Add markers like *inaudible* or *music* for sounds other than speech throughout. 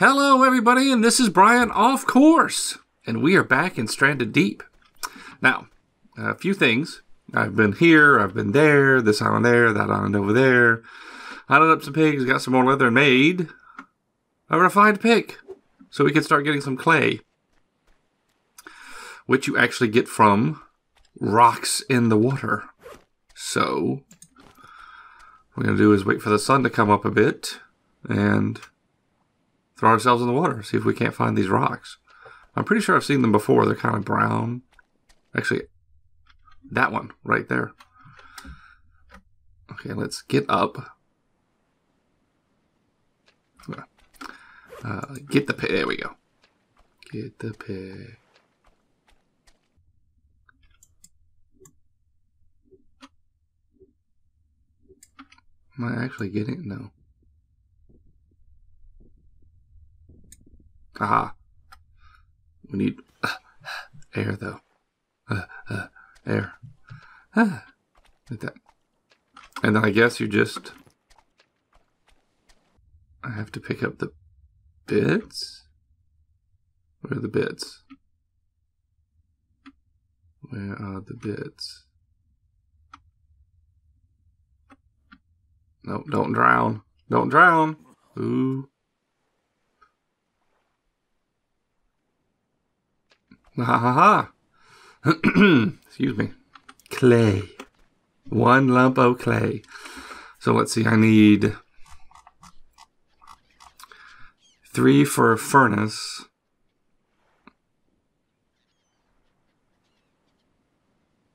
Hello, everybody, and this is Bryan OffCourse, and we are back in Stranded Deep. Now, a few things. I've been here, I've been there, this island there, that island over there. Hunted up some pigs, got some more leather, made a refined pick, so we can start getting some clay, which you actually get from rocks in the water. So, what we're going to do is wait for the sun to come up a bit and throw ourselves in the water, see if we can't find these rocks. I'm pretty sure I've seen them before. They're kind of brown. Actually, that one right there. Okay, let's get up. Uh, get the pig. There we go. Get the pig. Am I actually getting it? No. Aha. We need uh, air, though. Uh, uh, air. Ah, like that. And then I guess you just. I have to pick up the bits? Where are the bits? Where are the bits? No, don't drown. Don't drown. Ooh. Ha ha ha. *clears throat* Excuse me. Clay. One lump of clay. So let's see, I need three for a furnace.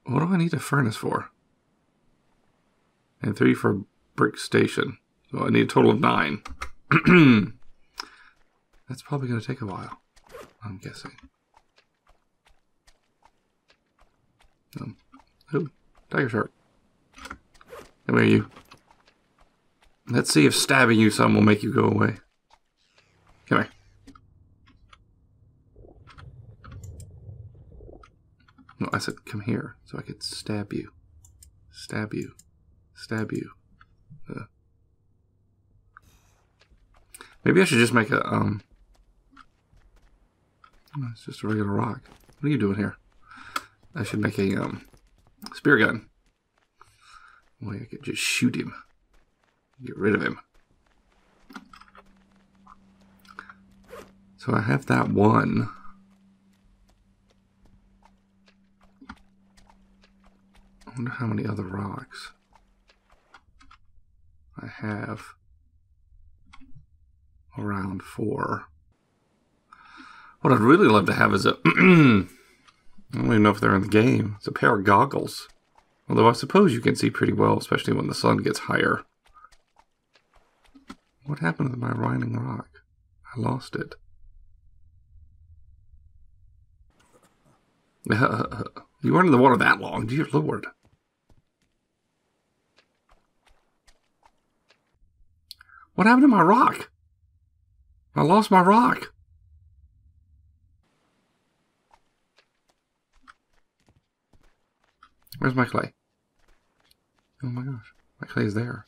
What do I need a furnace for? And three for a brick station. So I need a total of nine. *clears throat* That's probably going to take a while, I'm guessing. Um, oh, tiger shark. Where are you? Let's see if stabbing you some will make you go away. Come here. No, I said come here so I could stab you. Stab you. Stab you. Uh, maybe I should just make a, um... It's just a regular rock. What are you doing here? I should make a, um, spear gun. Way I could just shoot him. Get rid of him. So I have that one. I wonder how many other rocks I have. Around four. What I'd really love to have is a. *clears throat* I don't even know if they're in the game. It's a pair of goggles. Although I suppose you can see pretty well, especially when the sun gets higher. What happened to my Rhining Rock? I lost it. *laughs* you weren't in the water that long, dear lord. What happened to my rock? I lost my rock. Where's my clay? Oh my gosh, my clay is there.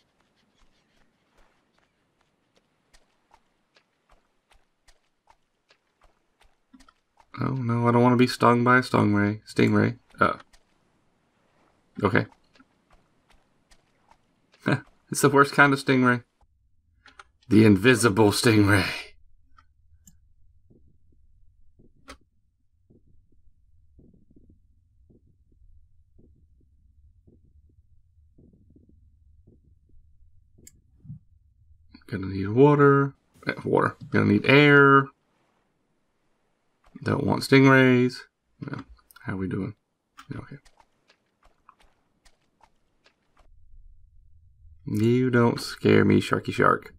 Oh no, I don't want to be stung by a stingray. Stingray. Uh. Okay. *laughs* it's the worst kind of stingray. The invisible stingray. Gonna need water. Eh, water. Gonna need air. Don't want stingrays. Yeah. How we doing? Okay. You don't scare me, Sharky Shark.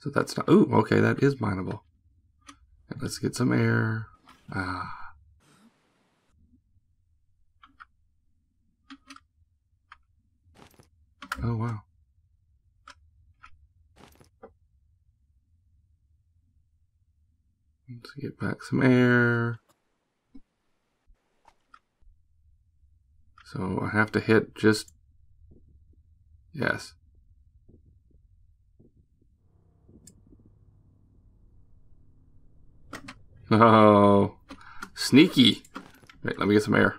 So that's not. Ooh, okay, that is mineable. Let's get some air. Ah. Oh, wow. Let's get back some air. So I have to hit just Yes. Oh, sneaky. Wait, let me get some air.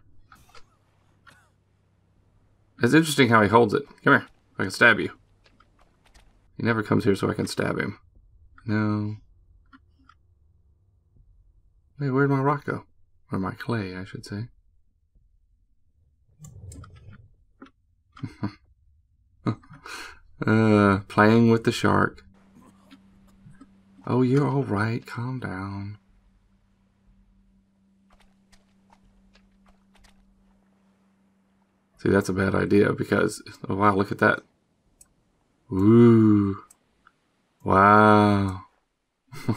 It's interesting how he holds it. Come here. I can stab you. He never comes here so I can stab him. No. Wait, where'd my rock go? Or my clay, I should say. *laughs* uh, playing with the shark. Oh, you're alright. Calm down. See, that's a bad idea because, oh wow, look at that. Ooh. Wow. *laughs*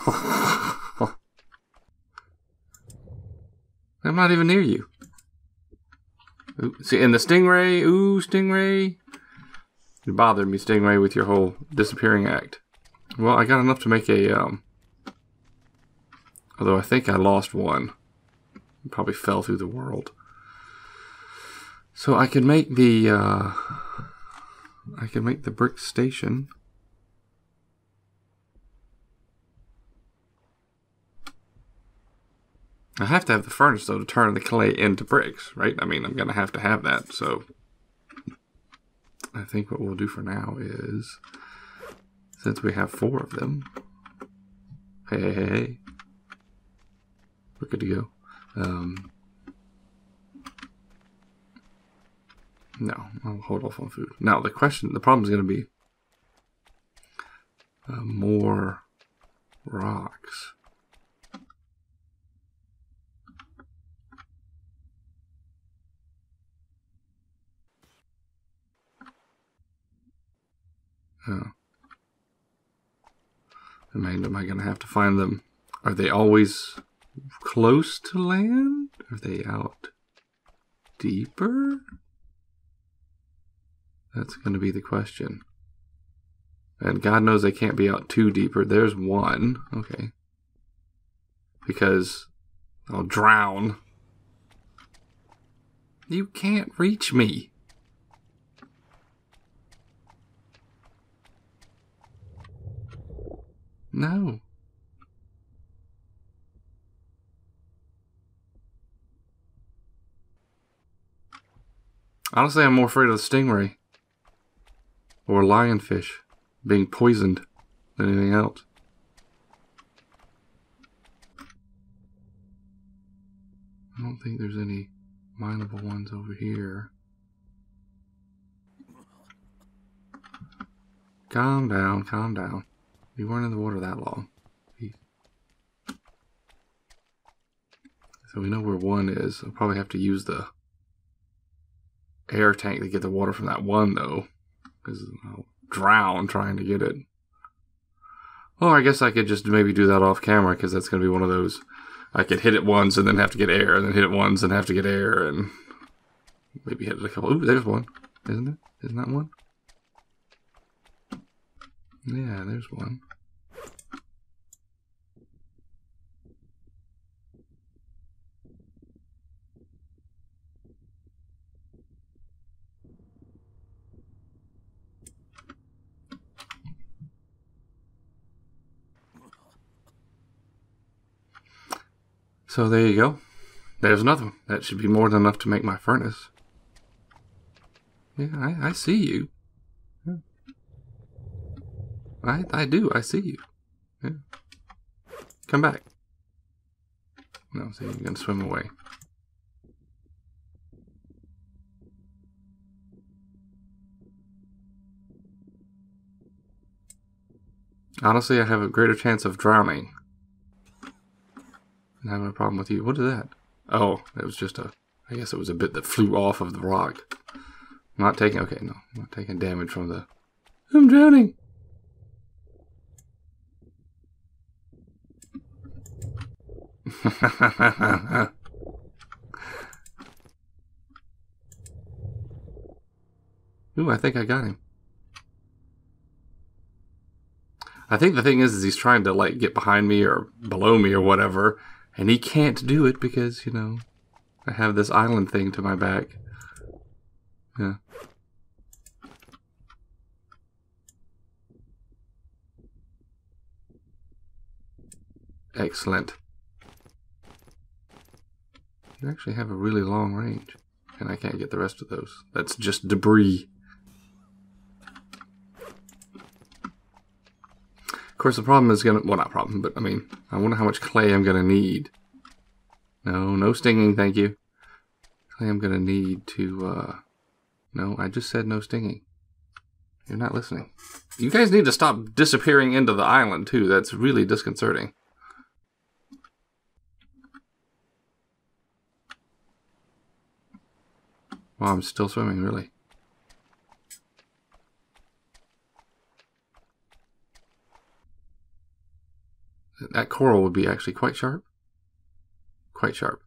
I'm not even near you. Ooh, see, and the stingray, ooh, stingray. You bothered me, stingray, with your whole disappearing act. Well, I got enough to make a, um, although I think I lost one. Probably fell through the world. So I can make the, uh, I can make the brick station. I have to have the furnace though to turn the clay into bricks, right? I mean, I'm going to have to have that. So I think what we'll do for now is, since we have four of them, hey, hey, hey, hey we're good to go. Um, no, I'll hold off on food. Now the question, the problem is going to be uh, more rocks. Oh. Am I, am I going to have to find them? Are they always close to land? Are they out deeper? That's going to be the question. And God knows they can't be out too deeper. There's one. Okay. Because I'll drown. You can't reach me. No. Honestly, I'm more afraid of the stingray. Or lionfish being poisoned than anything else. I don't think there's any mineable ones over here. Calm down, calm down. We weren't in the water that long. So we know where one is. I'll probably have to use the air tank to get the water from that one, though. Because I'll drown trying to get it. Or I guess I could just maybe do that off camera, because that's going to be one of those. I could hit it once and then have to get air, and then hit it once and have to get air, and maybe hit it a couple. Ooh, there's one. Isn't it? Isn't that one? Yeah, there's one. So there you go. There's another one. That should be more than enough to make my furnace. Yeah, I, I see you. I I do. I see you. Yeah. Come back. No, see, you're gonna swim away. Honestly, I have a greater chance of drowning having a problem with you. What is that? Oh, it was just a. I guess it was a bit that flew off of the rock. I'm not taking. Okay, no, I'm not taking damage from the. I'm drowning. *laughs* Ooh, I think I got him. I think the thing is, is he's trying to like get behind me or below me or whatever, and he can't do it because, you know, I have this island thing to my back. Yeah. Excellent. You actually have a really long range. And I can't get the rest of those. That's just debris. Course, the problem is going to... Well, not problem, but I mean, I wonder how much clay I'm going to need. No, no stinging, thank you. Clay I'm going to need to... Uh, no, I just said no stinging. You're not listening. You guys need to stop disappearing into the island, too. That's really disconcerting. Well, I'm still swimming, really. That coral would be actually quite sharp. Quite sharp.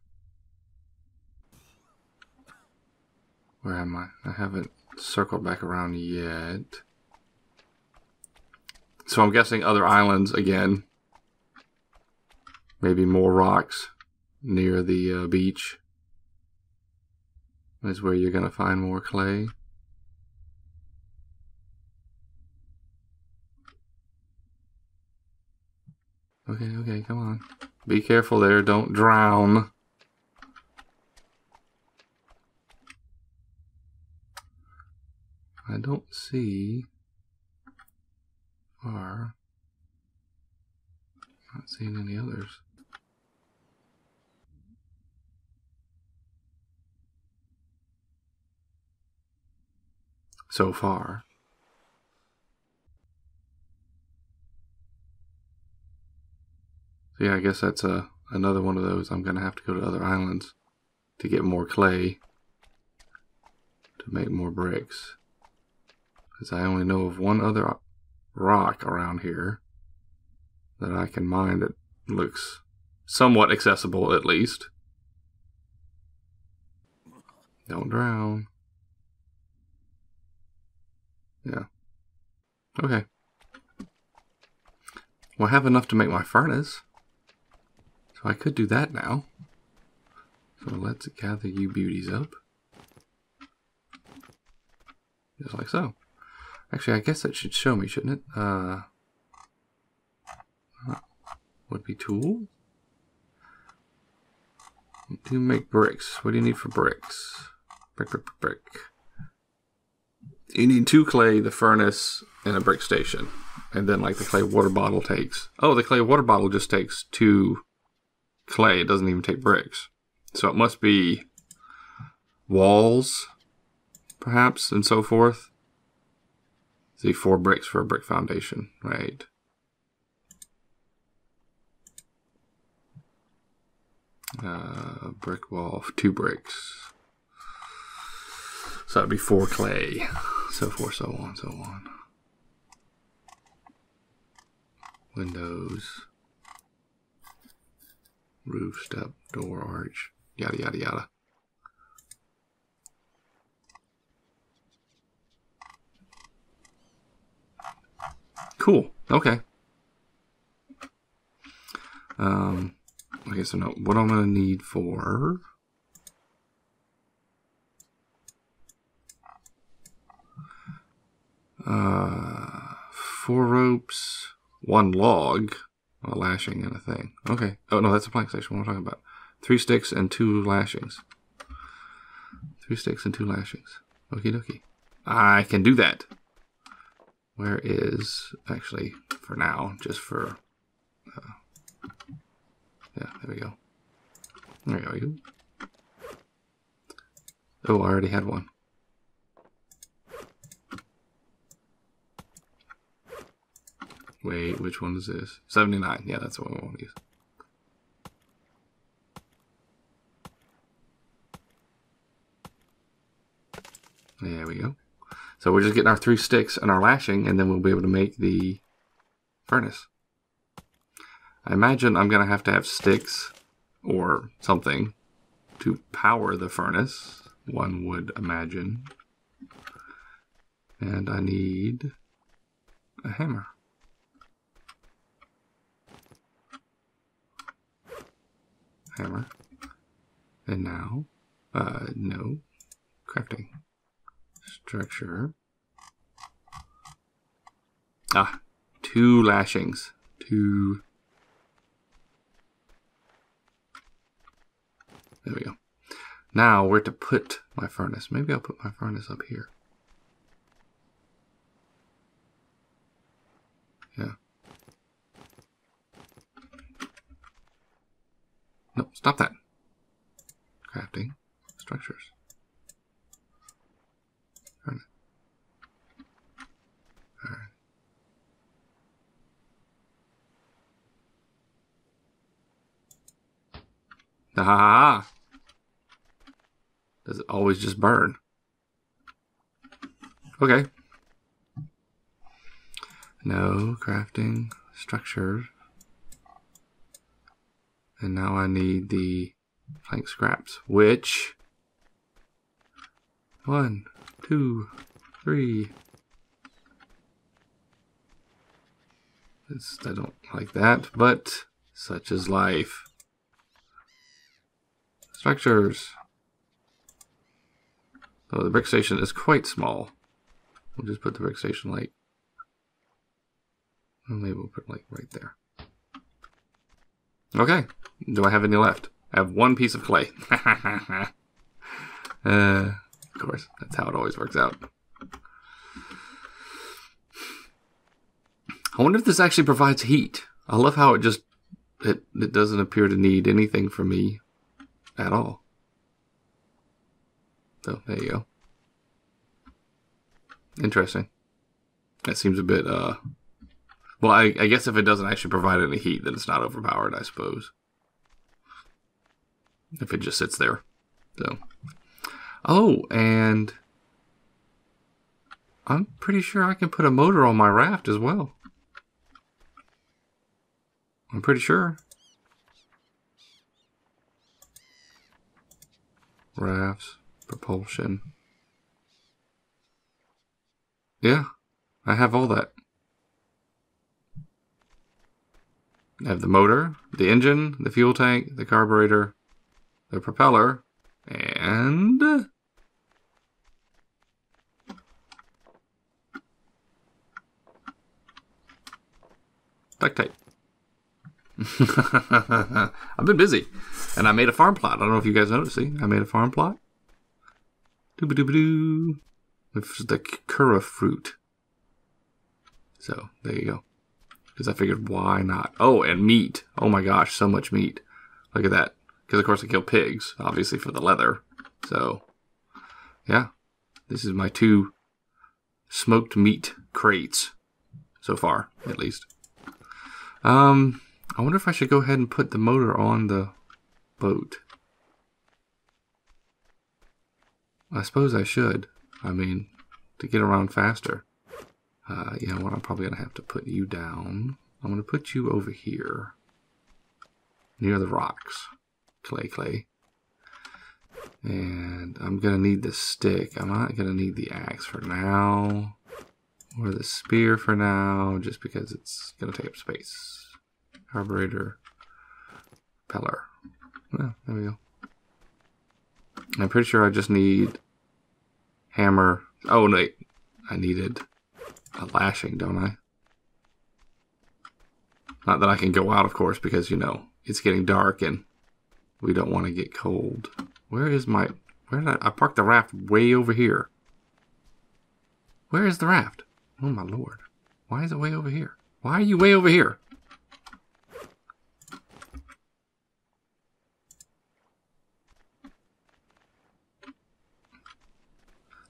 Where am I? I haven't circled back around yet. So I'm guessing other islands again. Maybe more rocks near the uh, beach is where you're going to find more clay. Okay, okay, come on. Be careful there, don't drown. I don't see far. Not seeing any others. So far. So yeah, I guess that's a, uh, another one of those. I'm going to have to go to other islands to get more clay to make more bricks. Because I only know of one other rock around here that I can mine that looks somewhat accessible at least. Don't drown. Yeah. Okay. Well, I have enough to make my furnace. So I could do that now. So let's gather you beauties up. Just like so. Actually, I guess that should show me, shouldn't it? Uh, would be tool. To make bricks. What do you need for bricks? Brick, brick, brick, brick. You need two clay, the furnace, and a brick station. And then, like, the clay water bottle takes. Oh, the clay water bottle just takes two clay. It doesn't even take bricks. So it must be walls, perhaps, and so forth. See, four bricks for a brick foundation, right? Uh, brick wall, two bricks. So that'd be four clay, so forth, so on, so on. Windows, roof, step, door, arch, yada, yada, yada. Cool. Okay. Um, okay, so now what I'm going to need for... Uh, four ropes, one log, a lashing, and a thing. Okay. Oh, no, that's a plank station. What am I talking about? Three sticks and two lashings. Three sticks and two lashings. Okie dokie. I can do that. Where is, actually, for now, just for, uh, yeah, there we go. There we go. Oh, I already had one. Wait, which one is this? 79. Yeah, that's the one we want to use. There we go. So we're just getting our three sticks and our lashing, and then we'll be able to make the furnace. I imagine I'm going to have to have sticks or something to power the furnace, one would imagine. And I need a hammer. hammer. And now, uh, no, crafting, structure. Ah, two lashings, two. There we go. Now, where to put my furnace? Maybe I'll put my furnace up here. No, stop that. Crafting. Structures. Alright. Ah! Does it always just burn? Okay. No crafting structure. And now I need the plank scraps, which one, two, three. It's, I don't like that, but such is life. Structures. Oh, the brick station is quite small. We'll just put the brick station like, maybe we'll put like right there. Okay. Do I have any left? I have one piece of clay. *laughs* uh, of course, that's how it always works out. I wonder if this actually provides heat. I love how it just it it doesn't appear to need anything from me at all. So there you go. Interesting. That seems a bit, uh... Well, I, I guess if it doesn't actually provide any heat, then it's not overpowered, I suppose. If it just sits there. So. Oh, and... I'm pretty sure I can put a motor on my raft as well. I'm pretty sure. Rafts propulsion. Yeah, I have all that. I have the motor, the engine, the fuel tank, the carburetor, the propeller, and duct tape. *laughs* I've been busy. And I made a farm plot. I don't know if you guys noticed. See, I made a farm plot. Doo doo doo the kura fruit. So, there you go. Because I figured, why not? Oh, and meat. Oh my gosh, so much meat. Look at that. Because, of course, I kill pigs, obviously, for the leather. So, yeah. This is my two smoked meat crates. So far, at least. Um, I wonder if I should go ahead and put the motor on the boat. I suppose I should. I mean, to get around faster. Uh, you know what? I'm probably going to have to put you down. I'm going to put you over here. Near the rocks. Clay, clay. And I'm going to need the stick. I'm not going to need the axe for now. Or the spear for now, just because it's going to take up space. Carburetor. Peller. There we go. I'm pretty sure I just need hammer. Oh, no, I needed a lashing, don't I? Not that I can go out, of course, because, you know, it's getting dark and we don't want to get cold. Where is my... Where did I... I parked the raft way over here. Where is the raft? Oh, my lord. Why is it way over here? Why are you way over here?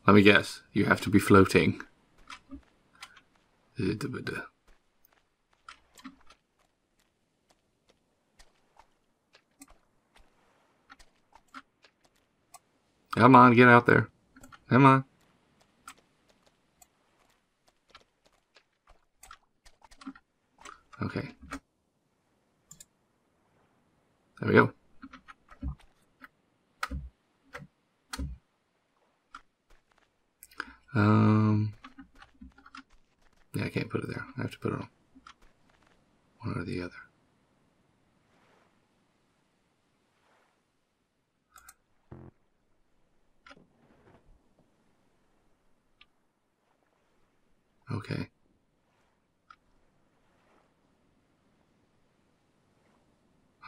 Let me guess. You have to be floating. Come on, get out there. Come on. Okay. There we go. Um, yeah, I can't put it there. I have to put it on one or the other. Okay.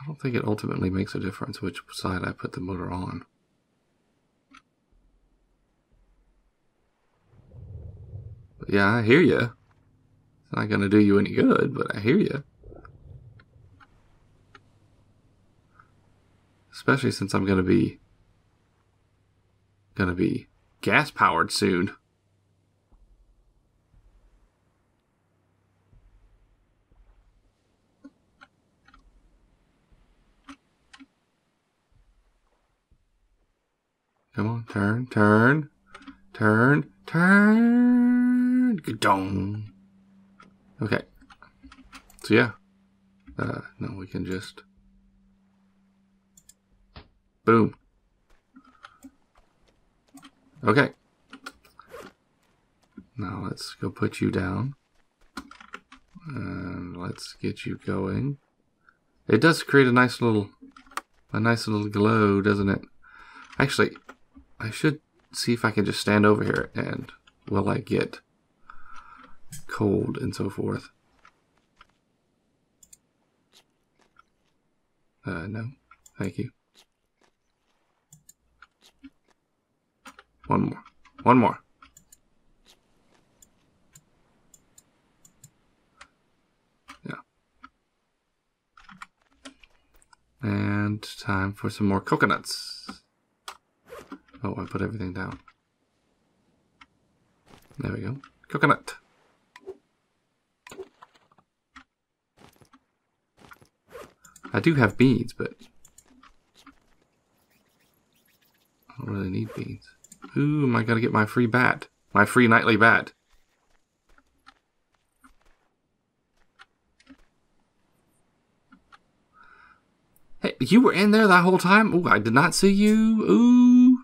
I don't think it ultimately makes a difference which side I put the motor on. But yeah, I hear you. It's not going to do you any good, but I hear you. Especially since I'm going to be going to be gas powered soon. Come on, turn, turn, turn, turn. Gadong. Okay. So yeah. Uh, we can just. Boom. Okay. Now let's go put you down. And let's get you going. It does create a nice little a nice little glow, doesn't it? Actually, I should see if I can just stand over here and will I get cold and so forth. Uh, no. Thank you. One more. One more. Yeah. And time for some more coconuts. Oh, I put everything down. There we go. Coconut. I do have beads, but I don't really need beads. Ooh, am I gonna get my free bat? My free nightly bat. Hey, you were in there that whole time? Ooh, I did not see you. Ooh.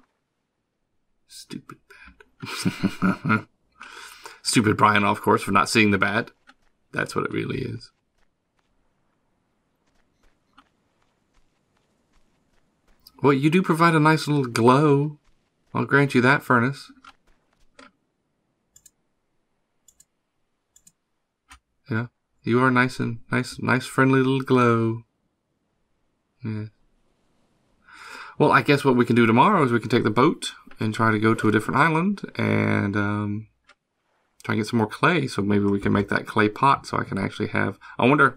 Stupid bat. *laughs* Stupid Bryan, of course, for not seeing the bat. That's what it really is. Well, you do provide a nice little glow. I'll grant you that, Furnace. Yeah, you are nice and nice, nice, friendly little glow. Yeah. Well, I guess what we can do tomorrow is we can take the boat and try to go to a different island and um, try and get some more clay. So maybe we can make that clay pot so I can actually have. I wonder.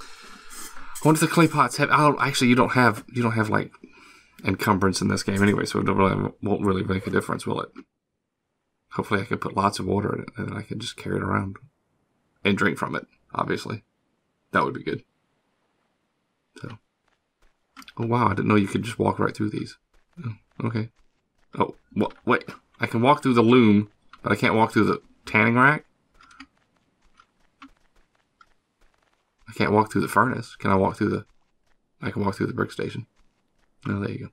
I wonder if the clay pots have. I don't actually. You don't have. You don't have like encumbrance in this game anyway, so it really, won't really make a difference, will it? Hopefully, I can put lots of water in it and I can just carry it around and drink from it. Obviously, that would be good. So, oh wow, I didn't know you could just walk right through these. Oh, okay. Oh, what? Wait, I can walk through the loom, but I can't walk through the tanning rack. I can't walk through the furnace. Can I walk through the? I can walk through the brick station. Oh, there you go.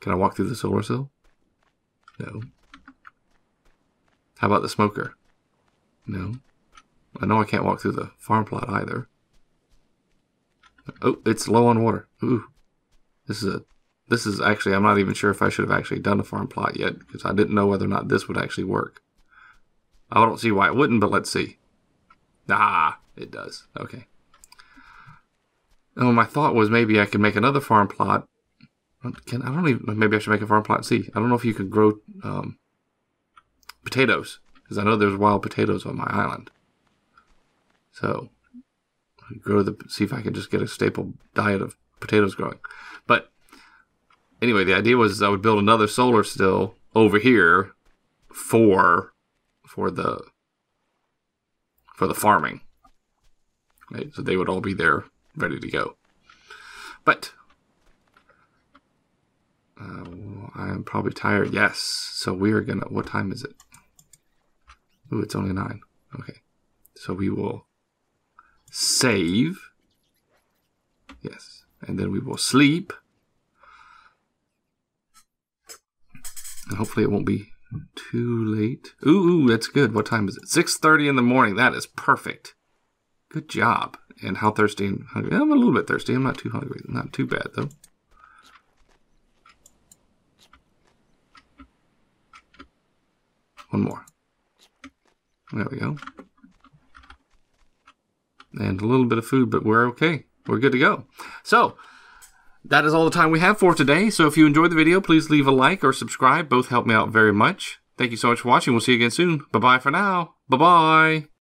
Can I walk through the solar still? No. How about the smoker? No. I know I can't walk through the farm plot either. Oh, it's low on water. Ooh. This is a this is actually I'm not even sure if I should have actually done a farm plot yet because I didn't know whether or not this would actually work. I don't see why it wouldn't, but let's see. Ah, it does. Okay. Oh, my thought was maybe I could make another farm plot can I don't even maybe I should make a farm plot see. I don't know if you can grow um, potatoes because I know there's wild potatoes on my island. So grow the see if I can just get a staple diet of potatoes growing. But anyway, the idea was I would build another solar still over here for for the for the farming. Right? So they would all be there ready to go. But uh, I'm probably tired. Yes. So we are gonna. What time is it? Ooh, it's only nine. Okay. So we will save. Yes. And then we will sleep. And hopefully it won't be too late. Ooh, ooh, that's good. What time is it? 6.30 in the morning. That is perfect. Good job. And how thirsty and hungry. I'm a little bit thirsty. I'm not too hungry. Not too bad, though. One more. There we go. And a little bit of food, but we're okay. we're good to go. So, that is all the time we have for today. So if you enjoyed the video, please leave a like or subscribe. Both help me out very much. Thank you so much for watching. We'll see you again soon. Bye bye for now. Bye bye.